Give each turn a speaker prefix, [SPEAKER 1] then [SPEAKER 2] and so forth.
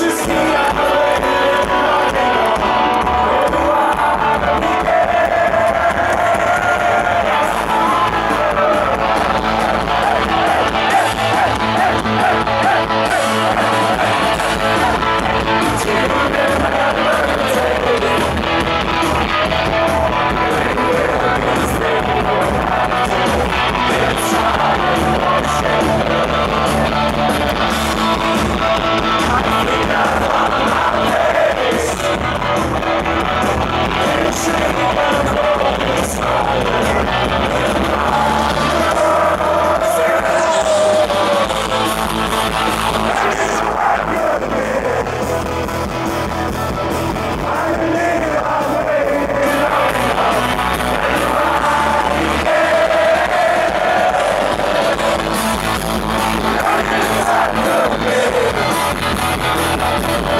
[SPEAKER 1] here. Thank you.